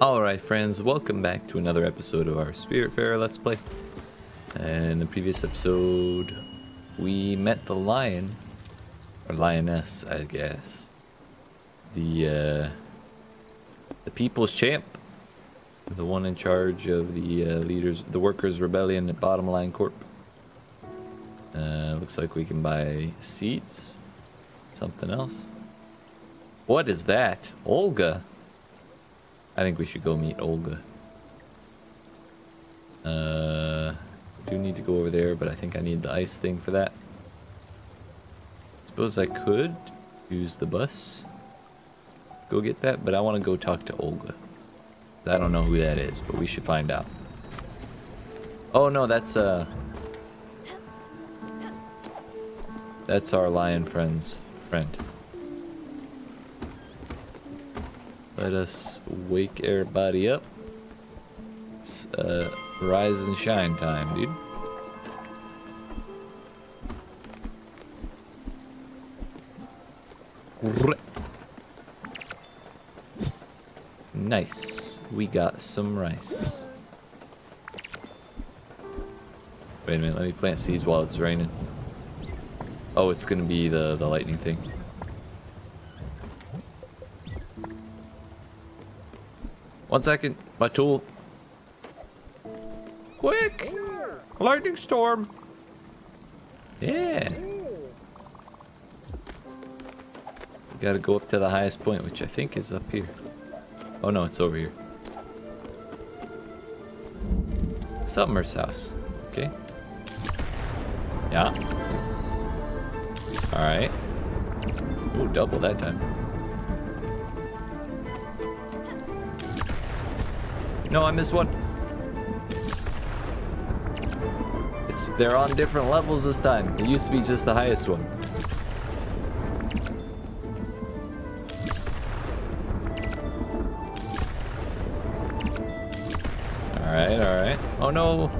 Alright friends, welcome back to another episode of our Spiritfarer Let's Play. And in the previous episode, we met the lion, or lioness, I guess. The, uh, the people's champ. The one in charge of the uh, leaders, the Workers' Rebellion at Bottom Line Corp. Uh, looks like we can buy seeds. Something else. What is that? Olga. I think we should go meet Olga. Uh, do need to go over there, but I think I need the ice thing for that. Suppose I could use the bus. Go get that, but I want to go talk to Olga. I don't know who that is, but we should find out. Oh no, that's uh That's our lion friend's friend. Let us wake everybody up. It's uh, rise and shine time, dude. Nice. We got some rice. Wait a minute, let me plant seeds while it's raining. Oh, it's gonna be the, the lightning thing. One second, my tool. Quick! Lightning storm! Yeah! We gotta go up to the highest point, which I think is up here. Oh no, it's over here. Summer's house. Okay. Yeah. Alright. Ooh, double that time. No, I missed one. It's they're on different levels this time. It used to be just the highest one. Alright, alright. Oh no!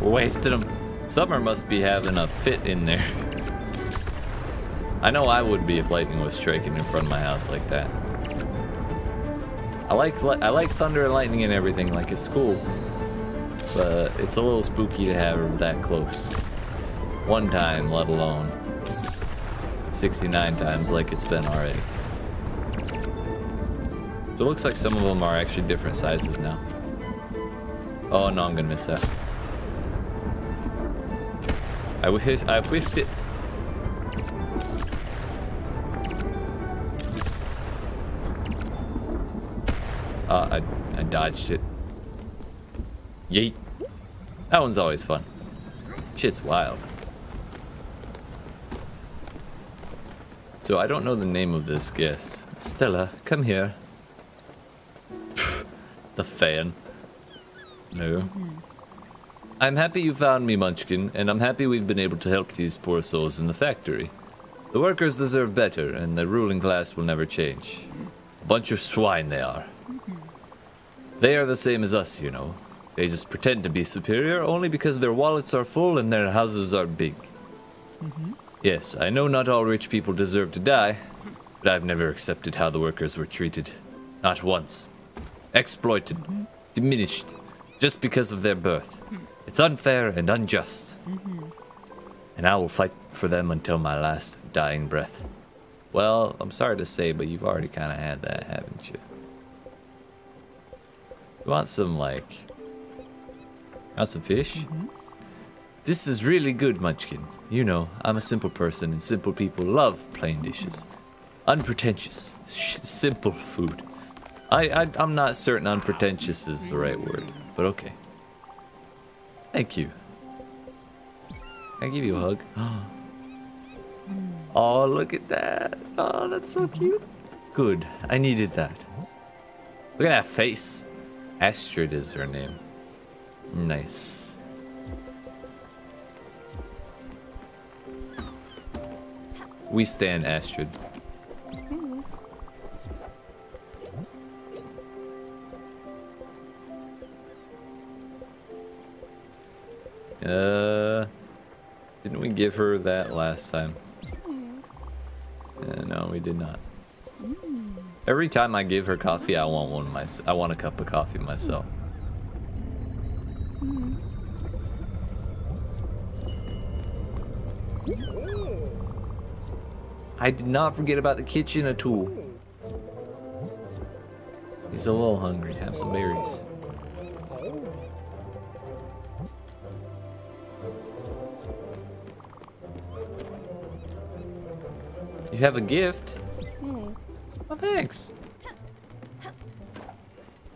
We're them. Summer must be having a fit in there. I know I would be if lightning was striking in front of my house like that. I like I like thunder and lightning and everything, like it's cool. But it's a little spooky to have them that close. One time, let alone 69 times like it's been already. So it looks like some of them are actually different sizes now. Oh no, I'm gonna miss that. I wish I whiffed it. Uh, I, I dodged it. Yeet. That one's always fun. Shit's wild. So I don't know the name of this guest. Stella, come here. the fan. No. I'm happy you found me, Munchkin, and I'm happy we've been able to help these poor souls in the factory. The workers deserve better, and the ruling class will never change. A bunch of swine they are. They are the same as us, you know. They just pretend to be superior only because their wallets are full and their houses are big. Mm -hmm. Yes, I know not all rich people deserve to die, but I've never accepted how the workers were treated. Not once. Exploited, mm -hmm. diminished, just because of their birth. It's unfair and unjust. Mm -hmm. And I will fight for them until my last dying breath. Well, I'm sorry to say, but you've already kind of had that, haven't you? You want some, like... Want some fish? Mm -hmm. This is really good, Munchkin. You know, I'm a simple person, and simple people love plain dishes. Unpretentious, simple food. I, I, I'm not certain unpretentious is the right word, but okay. Thank you. Can I give you a hug? Oh, look at that. Oh, that's so cute. Good. I needed that. Look at that face. Astrid is her name. Nice. We stand Astrid. Uh, didn't we give her that last time? Uh, no, we did not. Every time I give her coffee, I want one myself. I want a cup of coffee myself. I did not forget about the kitchen at all. He's a little hungry. Have some berries. You have a gift? Oh, thanks.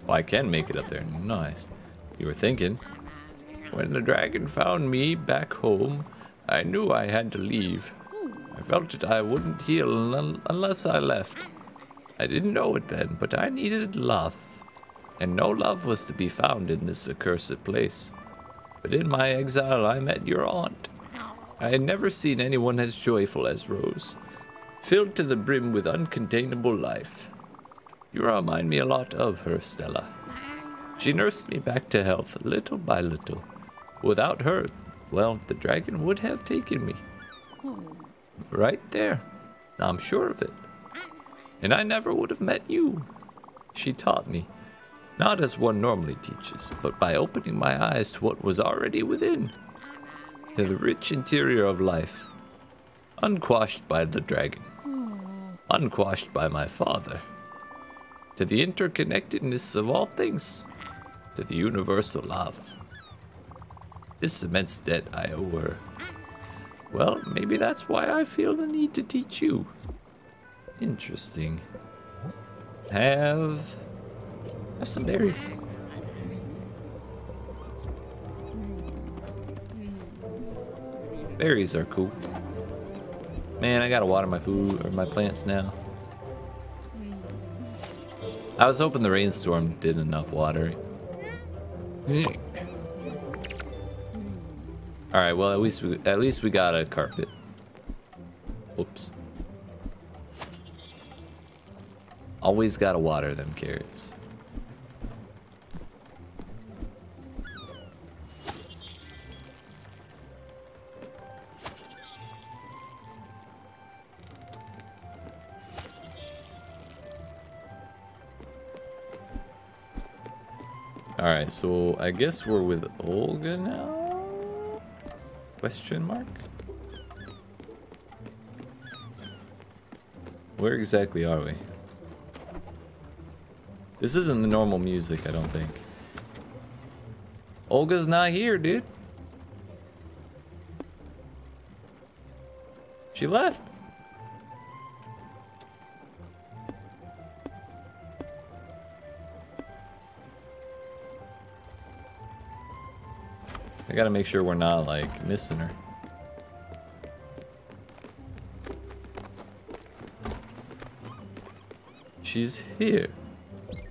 Well, I can make it up there. Nice. You were thinking. When the dragon found me back home, I knew I had to leave. I felt that I wouldn't heal un unless I left. I didn't know it then, but I needed love. And no love was to be found in this accursed place. But in my exile, I met your aunt. I had never seen anyone as joyful as Rose, filled to the brim with uncontainable life. You remind me a lot of her, Stella. She nursed me back to health, little by little. Without her, well, the dragon would have taken me. Right there. I'm sure of it. And I never would have met you. She taught me, not as one normally teaches, but by opening my eyes to what was already within, to the rich interior of life, unquashed by the dragon, unquashed by my father, to the interconnectedness of all things, to the universal love. This immense debt I owe her. Well, maybe that's why I feel the need to teach you. Interesting. Have... Have some berries. Berries are cool. Man, I gotta water my food, or my plants now. I was hoping the rainstorm did enough watering. All right, well at least we at least we got a carpet. Oops. Always gotta water them carrots. Alright, so I guess we're with Olga now? Question mark? Where exactly are we? This isn't the normal music, I don't think. Olga's not here, dude. She left. I gotta make sure we're not, like, missing her. She's here.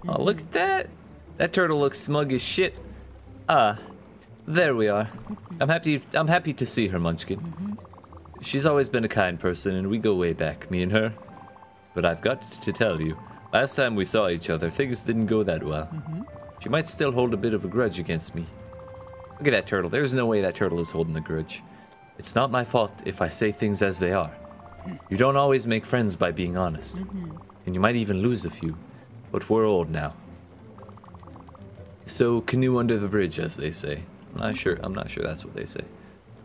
Oh, look at that. That turtle looks smug as shit. Ah, there we are. I'm happy I'm happy to see her, Munchkin. She's always been a kind person, and we go way back, me and her. But I've got to tell you, last time we saw each other, things didn't go that well. She might still hold a bit of a grudge against me. Look at that turtle. There's no way that turtle is holding a grudge. It's not my fault if I say things as they are. You don't always make friends by being honest. Mm-hmm. And you might even lose a few. But we're old now. So canoe under the bridge, as they say. I'm not sure. I'm not sure that's what they say.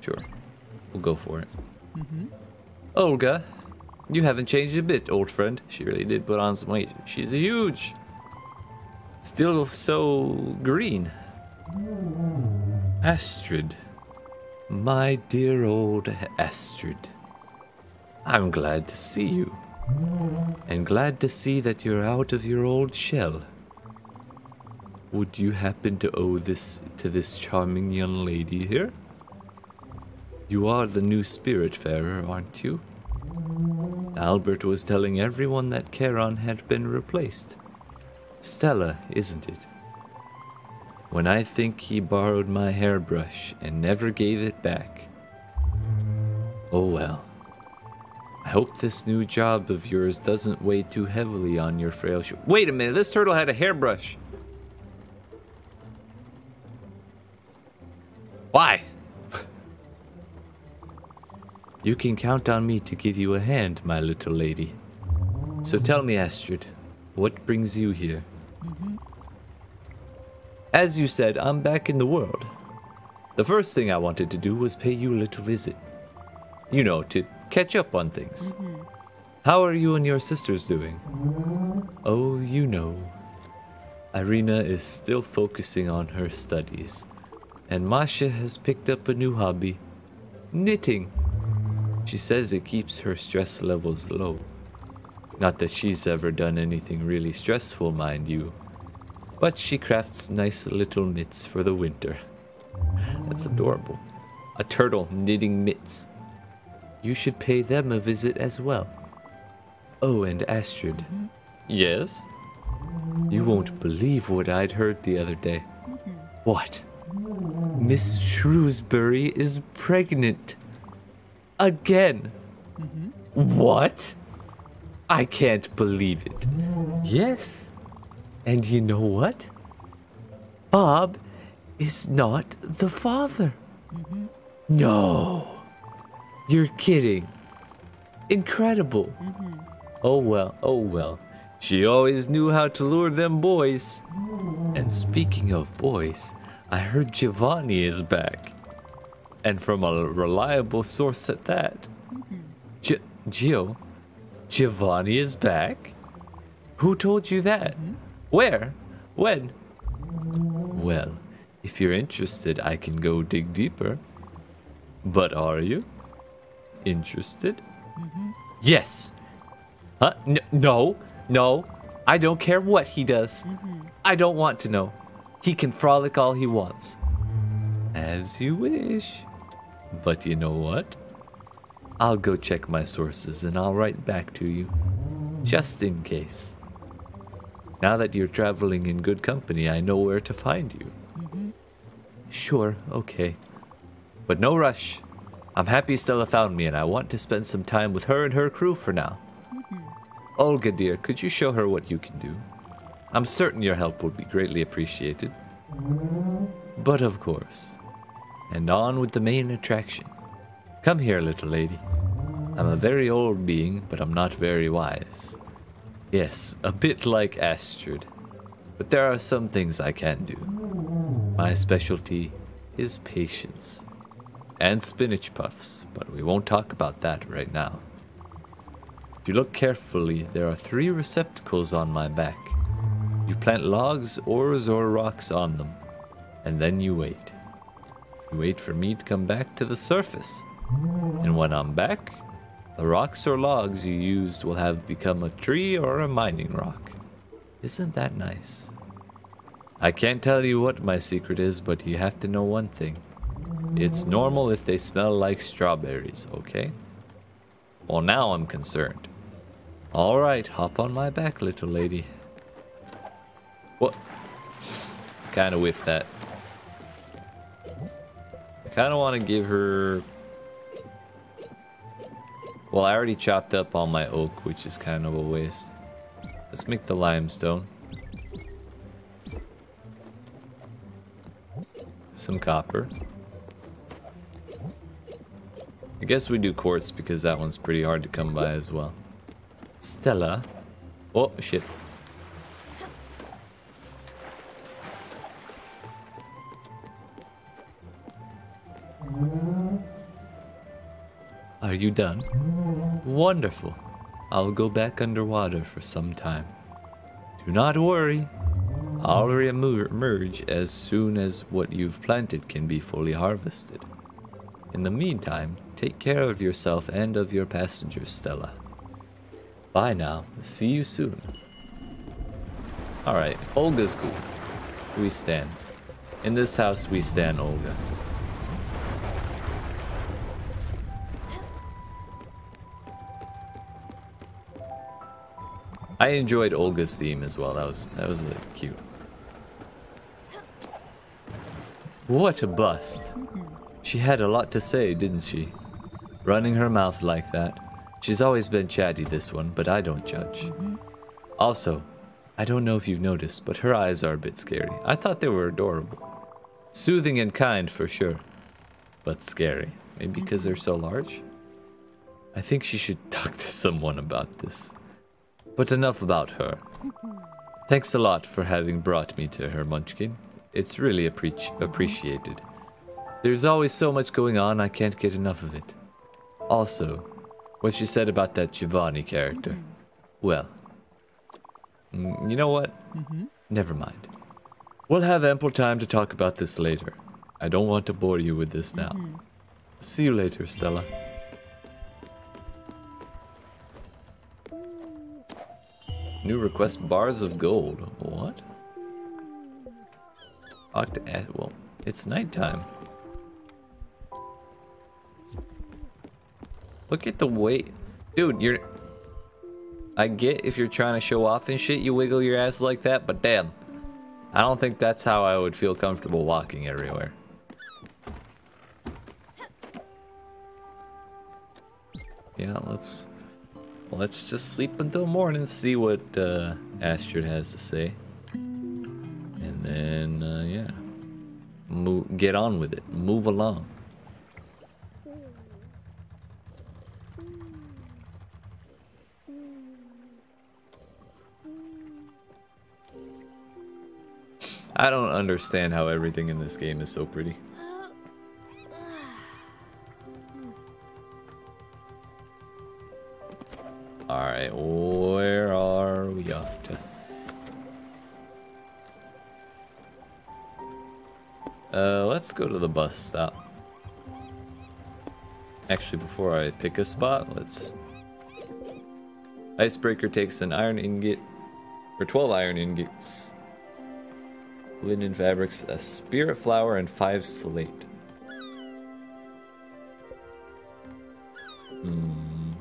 Sure. We'll go for it. Mm-hmm. Olga, you haven't changed a bit, old friend. She really did put on some weight. She's a huge. Still so green. Mm-hmm. Astrid. My dear old Astrid. I'm glad to see you. And glad to see that you're out of your old shell. Would you happen to owe this to this charming young lady here? You are the new spirit Spiritfarer, aren't you? Albert was telling everyone that Charon had been replaced. Stella, isn't it? When I think he borrowed my hairbrush and never gave it back. Oh well. I hope this new job of yours doesn't weigh too heavily on your frail sh- Wait a minute, this turtle had a hairbrush. Why? You can count on me to give you a hand, my little lady. So tell me, Astrid, what brings you here? Mm-hmm. As you said, I'm back in the world. The first thing I wanted to do was pay you a little visit. You know, to catch up on things. Mm-hmm. How are you and your sisters doing? Oh, you know. Irina is still focusing on her studies, and Masha has picked up a new hobby knitting. She says it keeps her stress levels low. Not that she's ever done anything really stressful, mind you, but she crafts nice little mitts for the winter. That's adorable. A turtle knitting mitts. You should pay them a visit as well. Oh, and Astrid. Yes? You won't believe what I'd heard the other day. What? Miss Shrewsbury is pregnant. Again. Mm-hmm. What? I can't believe it. Yes. And you know what? Bob is not the father. Mm-hmm. No. You're kidding. Incredible. Mm-hmm. Oh well, oh well. She always knew how to lure them boys. And speaking of boys, I heard Giovanni is back. And from a reliable source at that. Mm-hmm. Gi- Gio, Giovanni is back? Who told you that? Where? When? Well, if you're interested, I can go dig deeper. But are you? Interested? Mm-hmm. Yes. Huh? N- no, no. I don't care what he does. Mm-hmm. I don't want to know. He can frolic all he wants. As you wish. But you know what? I'll go check my sources and I'll write back to you. Just in case. Now that you're traveling in good company, I know where to find you. Mm-hmm. Sure, okay. But no rush. I'm happy Stella found me and I want to spend some time with her and her crew for now. Mm-hmm. Olga, dear, could you show her what you can do? I'm certain your help would be greatly appreciated. But of course. And on with the main attraction. Come here, little lady. I'm a very old being, but I'm not very wise. Yes, a bit like Astrid. But there are some things I can do. My specialty is patience. And spinach puffs, but we won't talk about that right now. If you look carefully, there are three receptacles on my back. You plant logs, ores, or rocks on them, and then you wait. You wait for me to come back to the surface. And when I'm back, the rocks or logs you used will have become a tree or a mining rock. Isn't that nice? I can't tell you what my secret is, but you have to know one thing. It's normal if they smell like strawberries, okay? Well, now I'm concerned. Alright, hop on my back, little lady. What? Kinda whiffed that. I kinda wanna give her... Well, I already chopped up all my oak, which is kind of a waste. Let's make the limestone. Some copper. I guess we do quartz because that one's pretty hard to come by as well. Stella. Oh, shit. Are you done? Wonderful. I'll go back underwater for some time. Do not worry. I'll re-emerge as soon as what you've planted can be fully harvested. In the meantime, take care of yourself and of your passengers, Stella. Bye now. See you soon. Alright, Olga's cool. We stand. In this house, we stand Olga. I enjoyed Olga's theme as well. That was that was uh, cute. What a bust. She had a lot to say, didn't she? Running her mouth like that. She's always been chatty, this one, but I don't judge. Also, I don't know if you've noticed, but her eyes are a bit scary. I thought they were adorable. Soothing and kind for sure, but scary. Maybe because they're so large? I think she should talk to someone about this. But enough about her. Thanks a lot for having brought me to her, Munchkin. It's really appreci appreciated. There's always so much going on, I can't get enough of it. Also, what you said about that Giovanni character. Well, mm, you know what? Mm -hmm. Never mind. We'll have ample time to talk about this later. I don't want to bore you with this now. Mm -hmm. See you later, Stella. New request bars of gold. What? Octa eh, well, it's nighttime. Look at the weight. Dude, you're... I get if you're trying to show off and shit, you wiggle your ass like that, but damn. I don't think that's how I would feel comfortable walking everywhere. Yeah, let's... Let's just sleep until morning, and see what uh, Astrid has to say. And then, uh, yeah. Move, get on with it. Move along. I don't understand how everything in this game is so pretty. Go to the bus stop. Actually, before I pick a spot, let's... Icebreaker takes an iron ingot, or 12 iron ingots linen fabrics, a spirit flower, and five slate. Hmm.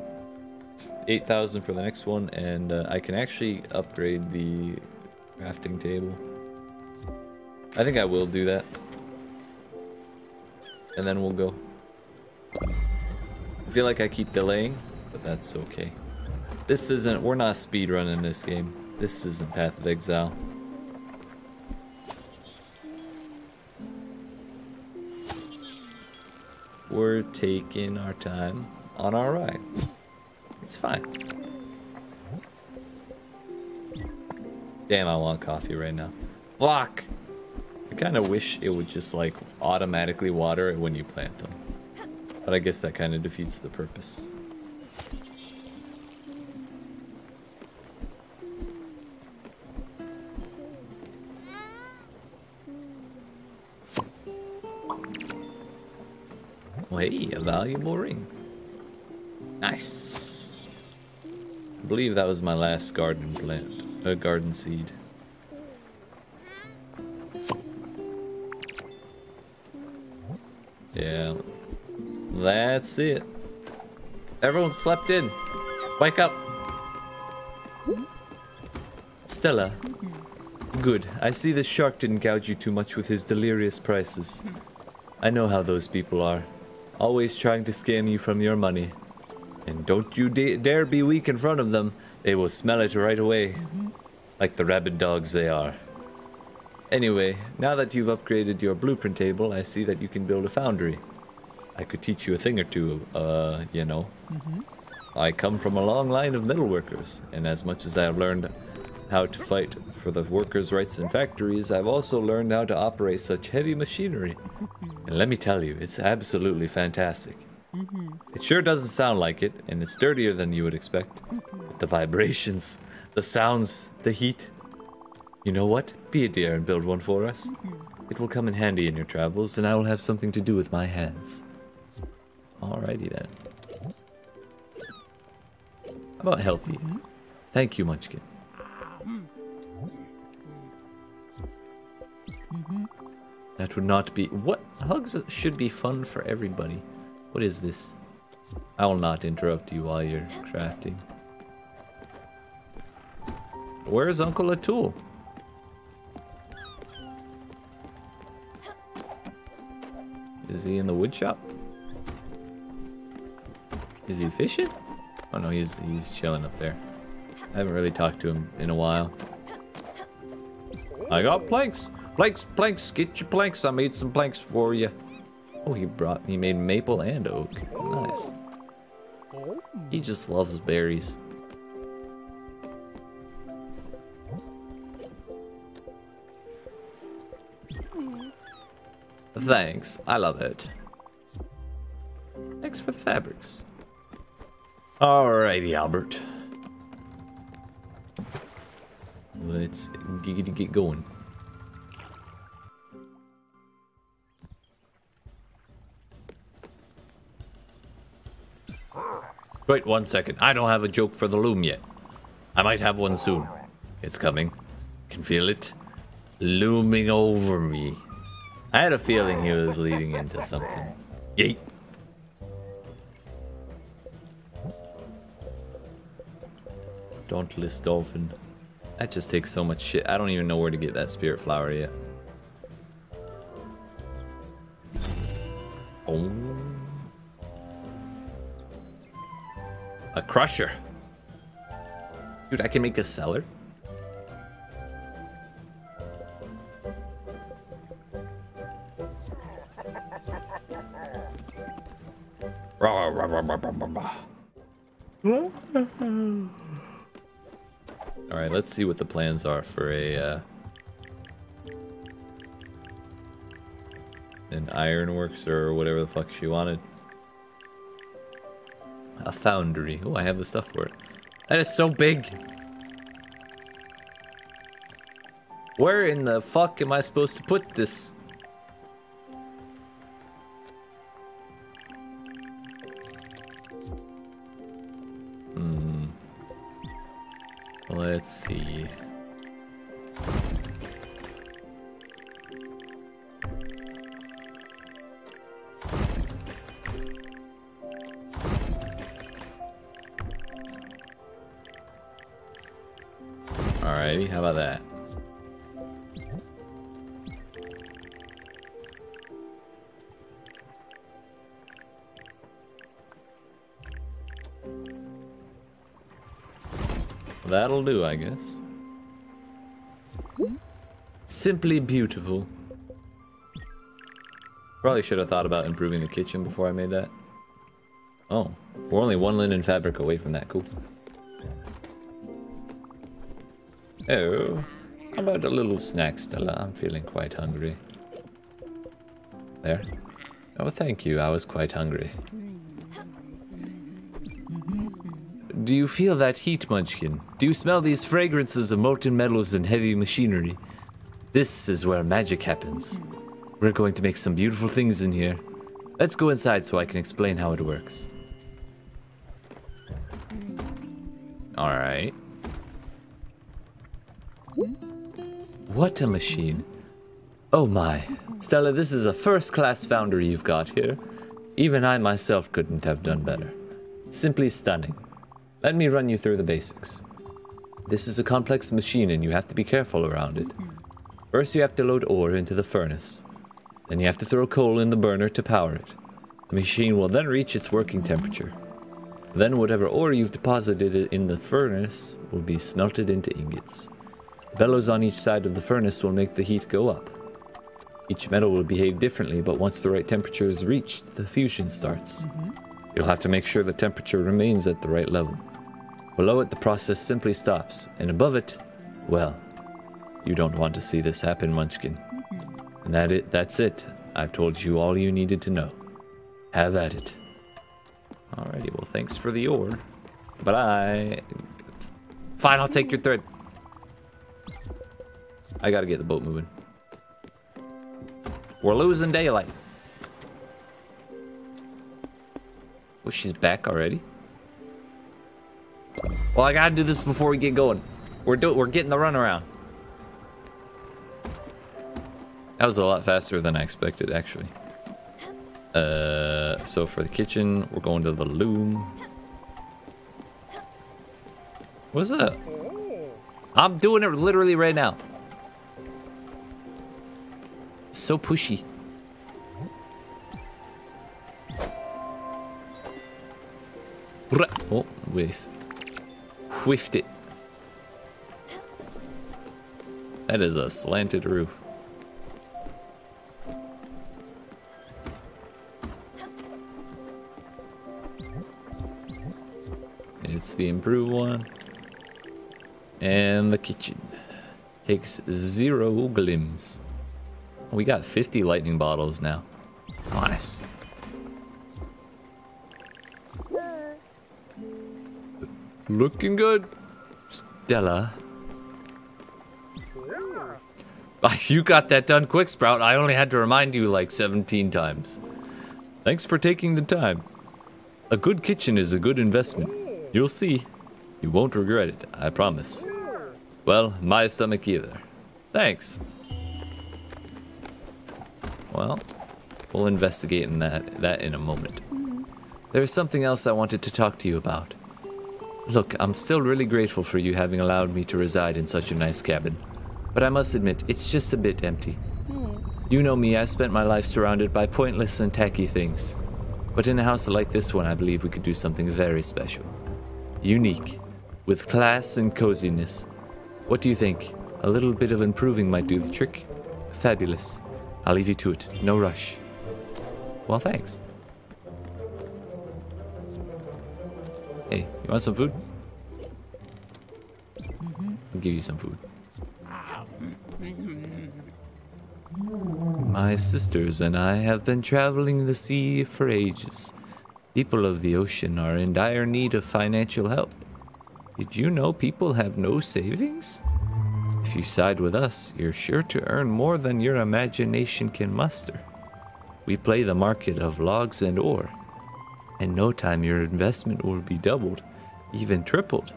8,000 for the next one, and uh, I can actually upgrade the crafting table. I think I will do that. And then we'll go. I feel like I keep delaying, but that's okay. This isn't, we're not speedrunning this game. This isn't Path of Exile. we're taking our time on our ride. It's fine. Damn, I want coffee right now. Fuck! I kind of wish it would just, like, automatically water it when you plant them. But I guess that kind of defeats the purpose. Oh, hey, a valuable ring. Nice. I believe that was my last garden plant, a garden seed. That's it. Everyone slept in. Wake up. Stella. Good. I see the shark didn't gouge you too much with his delirious prices. I know how those people are always trying to scam you from your money. And don't you dare be weak in front of them. They will smell it right away. Like the rabid dogs they are. Anyway, now that you've upgraded your blueprint table, I see that you can build a foundry. I could teach you a thing or two, uh, you know. Mm -hmm. I come from a long line of metal workers, and as much as I have learned how to fight for the workers' rights in factories, I've also learned how to operate such heavy machinery. And let me tell you, it's absolutely fantastic. Mm -hmm. It sure doesn't sound like it, and it's dirtier than you would expect. But the vibrations, the sounds, the heat. You know what? Be a dear and build one for us. Mm -hmm. It will come in handy in your travels, and I will have something to do with my hands. Alrighty then. How about healthy? Mm -hmm. Thank you, Munchkin. That would not be... What? Hugs should be fun for everybody. What is this? I will not interrupt you while you're crafting. Where's Uncle Atul? Is he in the wood shop? Is he fishing? Oh no, he's he's chilling up there. I haven't really talked to him in a while. I got planks. Planks, planks, get your planks. I made some planks for you. Oh, he brought, he made maple and oak. Nice. He just loves berries. Thanks, I love it. Thanks for the fabrics. Alrighty, Albert. Let's get, get going. Wait one second. I don't have a joke for the loom yet. I might have one soon. It's coming. Can feel it. Looming over me. I had a feeling he was leading into something. Yeet. Dauntless Dolphin. That just takes so much shit. I don't even know where to get that spirit flower yet. Oh. A crusher. Dude, I can make a cellar? Alright, let's see what the plans are for a, uh, an ironworks or whatever the fuck she wanted. A foundry. Oh, I have the stuff for it. That is so big. Where in the fuck am I supposed to put this? Let's see. Guess. Hmm? Simply beautiful. Probably should have thought about improving the kitchen before I made that. Oh, we're only one linen fabric away from that. Cool. Oh, how about a little snack, Stella? I'm feeling quite hungry. There. Oh, thank you. I was quite hungry. Hmm. Do you feel that heat, Munchkin? Do you smell these fragrances of molten metals and heavy machinery? This is where magic happens. We're going to make some beautiful things in here. Let's go inside so I can explain how it works. Alright. What a machine. Oh my. Stella, this is a first-class foundry you've got here. Even I myself couldn't have done better. Simply stunning. Let me run you through the basics. This is a complex machine and you have to be careful around it. First you have to load ore into the furnace. Then you have to throw coal in the burner to power it. The machine will then reach its working temperature. Then whatever ore you've deposited in the furnace will be smelted into ingots. Bellows on each side of the furnace will make the heat go up. Each metal will behave differently, but once the right temperature is reached, the fusion starts. Mm -hmm. You'll have to make sure the temperature remains at the right level. Below it, the process simply stops, and above it, well, you don't want to see this happen, Munchkin. Mm -hmm. And that it, that's it. I've told you all you needed to know. Have at it. Alrighty, well, thanks for the ore. But I... Fine, I'll take your thread. I gotta get the boat moving. We're losing daylight. Oh, she's back already? Well, I gotta do this before we get going. We're do we're getting the runaround. That was a lot faster than I expected, actually. Uh, so for the kitchen, we're going to the loom. What's that? I'm doing it literally right now. So pushy. Oh, whiff. Whiffed it. That is a slanted roof. It's the improved one. And the kitchen. Takes zero glims. We got 50 lightning bottles now. Nice. Looking good. Stella. Ah, you got that done quick, Sprout. I only had to remind you like 17 times. Thanks for taking the time. A good kitchen is a good investment. You'll see. You won't regret it, I promise. Well, my stomach either. Thanks. Well, we'll investigate in that, that in a moment. There's something else I wanted to talk to you about. Look, I'm still really grateful for you having allowed me to reside in such a nice cabin. But I must admit, it's just a bit empty. Hmm. You know me, I spent my life surrounded by pointless and tacky things. But in a house like this one, I believe we could do something very special. Unique, with class and coziness. What do you think? A little bit of improving might do the trick? Fabulous. I'll leave you to it. No rush. Well, thanks. Hey, you want some food? I'll give you some food. My sisters and I have been traveling the sea for ages. People of the ocean are in dire need of financial help. Did you know people have no savings? If you side with us, you're sure to earn more than your imagination can muster. We play the market of logs and ore. In no time, your investment will be doubled, even tripled.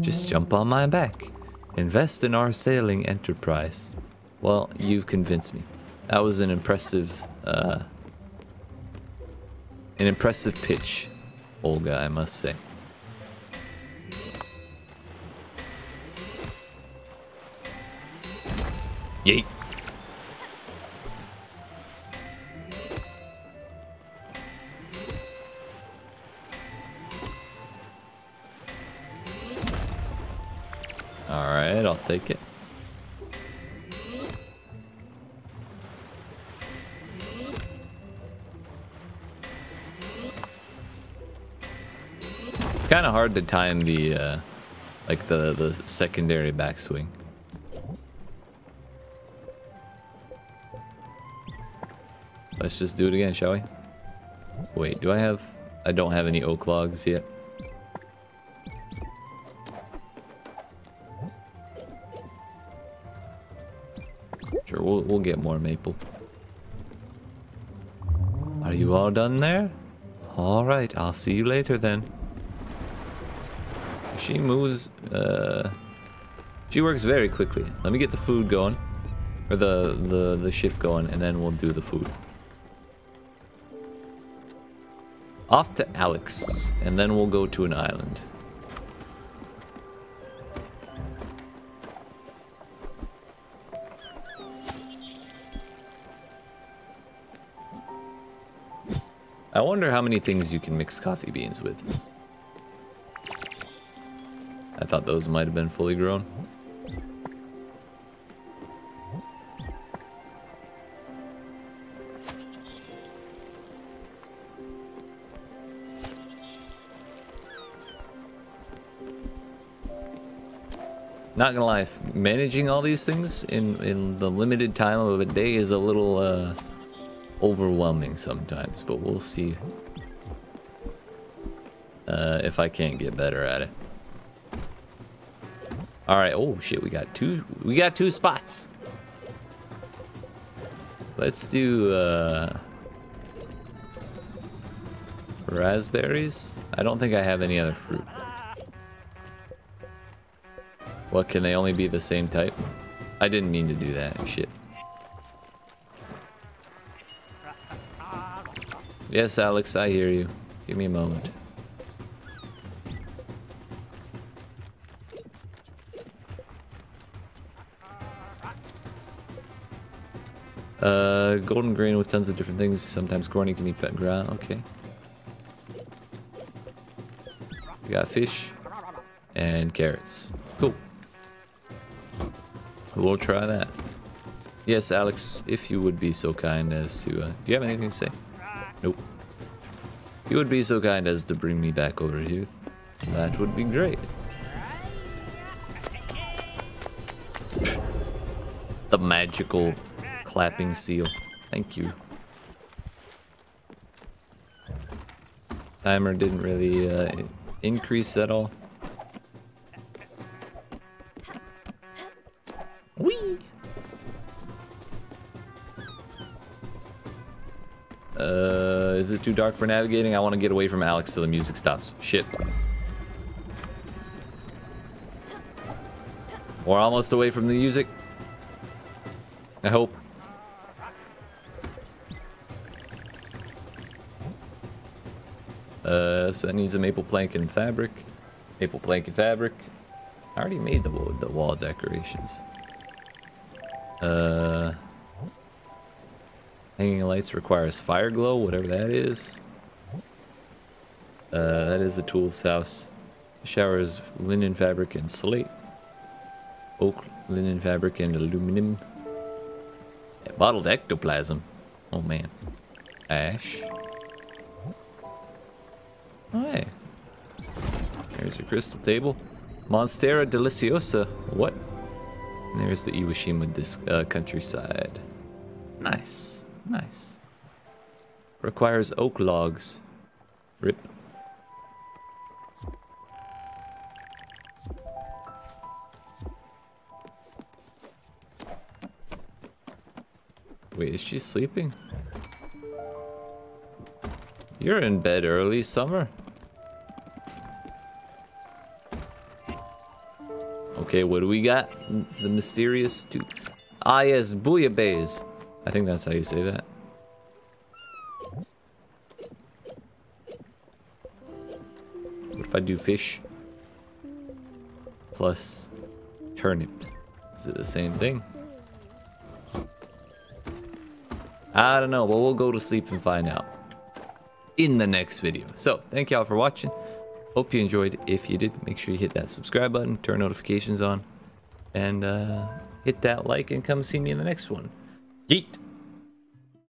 Just jump on my back. Invest in our sailing enterprise. Well, you've convinced me. That was an impressive, uh, an impressive pitch, Olga, I must say. Yeet. Alright, I'll take it. It's kind of hard to time the, uh, like the, the secondary backswing. Let's just do it again, shall we? Wait, do I have... I don't have any oak logs yet. Get more maple. Are you all done there? Alright, I'll see you later then. She moves, uh... She works very quickly. Let me get the food going. Or the, the, the ship going, and then we'll do the food. Off to Alex, and then we'll go to an island. I wonder how many things you can mix coffee beans with. I thought those might have been fully grown. Not gonna lie, managing all these things in, in the limited time of a day is a little uh, overwhelming sometimes, but we'll see uh, if I can't get better at it. All right. Oh shit, we got two. We got two spots. Let's do uh, raspberries. I don't think I have any other fruit. What, can they only be the same type? I didn't mean to do that, shit. Yes, Alex, I hear you. Give me a moment. Uh, golden grain with tons of different things. Sometimes corny can eat fat ground. Okay. We got fish and carrots. Cool. We'll try that. Yes, Alex, if you would be so kind as to... Uh, do you have anything to say? You would be so kind as to bring me back over here, that would be great. the magical clapping seal. Thank you. Timer didn't really uh, increase at all. Whee! Uh, is it too dark for navigating? I want to get away from Alex so the music stops. Shit. We're almost away from the music. I hope. Uh, so that needs a maple plank and fabric. Maple plank and fabric. I already made the the wall decorations. Uh, hanging lights requires fire glow, whatever that is. Uh, that is the tool's house. The shower is linen fabric and slate. Oak, linen fabric, and aluminum. Yeah, bottled ectoplasm. Oh man. Ash. Oh, hey. There's your crystal table. Monstera Deliciosa. What? And there's the Iwashima this uh, countryside. Nice. Nice. Requires oak logs. Rip. Wait, is she sleeping? You're in bed early, Summer. Okay, what do we got? The mysterious dude. Ah, yes. I think that's how you say that. What if I do fish plus turnip? Is it the same thing? I don't know, but we'll go to sleep and find out in the next video. So, thank y'all for watching. Hope you enjoyed. If you did, make sure you hit that subscribe button, turn notifications on, and uh, hit that like and come see me in the next one. Yeet!